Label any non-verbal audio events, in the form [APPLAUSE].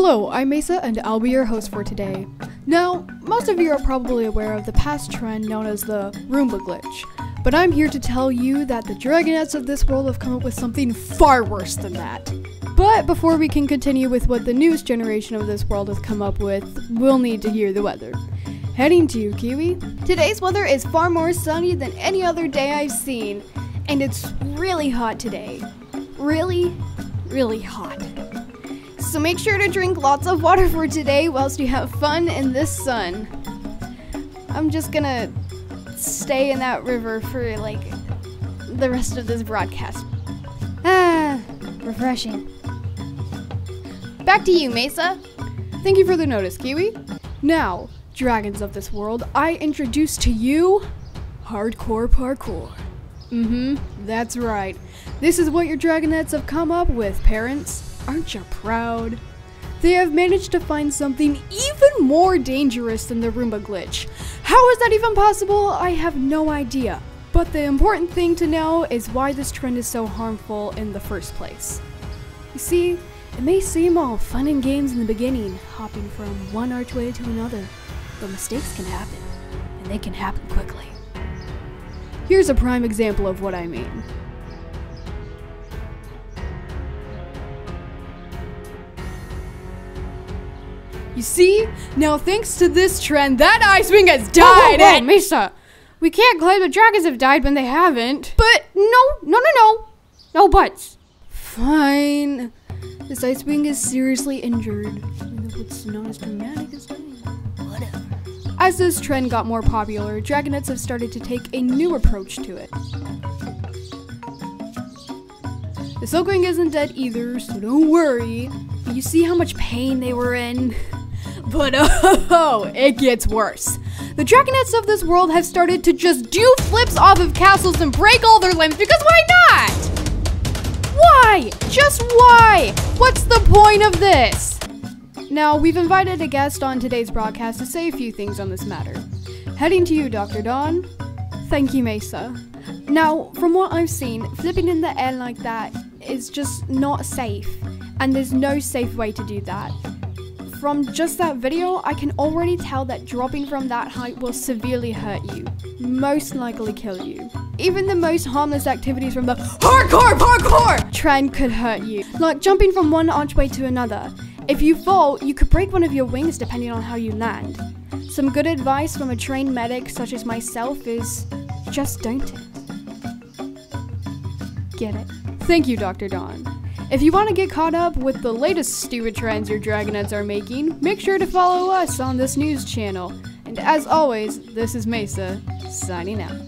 Hello, I'm Mesa, and I'll be your host for today. Now, most of you are probably aware of the past trend known as the Roomba glitch, but I'm here to tell you that the Dragonets of this world have come up with something far worse than that. But before we can continue with what the newest generation of this world has come up with, we'll need to hear the weather. Heading to you, Kiwi. Today's weather is far more sunny than any other day I've seen, and it's really hot today. Really, really hot. So make sure to drink lots of water for today whilst you have fun in this sun. I'm just gonna stay in that river for like the rest of this broadcast. Ah, refreshing. Back to you, Mesa. Thank you for the notice, Kiwi. Now, dragons of this world, I introduce to you hardcore parkour. Mm-hmm, that's right. This is what your dragonets have come up with, parents. Aren't you proud? They have managed to find something even more dangerous than the Roomba glitch. How is that even possible? I have no idea. But the important thing to know is why this trend is so harmful in the first place. You see, it may seem all fun and games in the beginning, hopping from one archway to another, but mistakes can happen, and they can happen quickly. Here's a prime example of what I mean. You see? Now thanks to this trend, that ice wing has died whoa, eh? whoa, and- Mesa, we can't claim the dragons have died when they haven't. But No, no, no, no. No buts. fine. This ice wing is seriously injured. What's not as dramatic as. Whatever. As this trend got more popular, Dragonets have started to take a new approach to it. The Silkwing isn't dead either, so don't worry. You see how much pain they were in? But [LAUGHS] oh, it gets worse. The Dragonets of this world have started to just do flips off of castles and break all their limbs because why not? Why? Just why? What's the point of this? Now, we've invited a guest on today's broadcast to say a few things on this matter. Heading to you, Dr. Dawn. Thank you, Mesa. Now, from what I've seen, flipping in the air like that is just not safe, and there's no safe way to do that. From just that video, I can already tell that dropping from that height will severely hurt you, most likely kill you. Even the most harmless activities from the hardcore parkour trend could hurt you, like jumping from one archway to another. If you fall, you could break one of your wings depending on how you land. Some good advice from a trained medic such as myself is just don't it. Get it? Thank you, Dr. Dawn. If you want to get caught up with the latest stupid trends your Dragonets are making, make sure to follow us on this news channel. And as always, this is Mesa, signing out.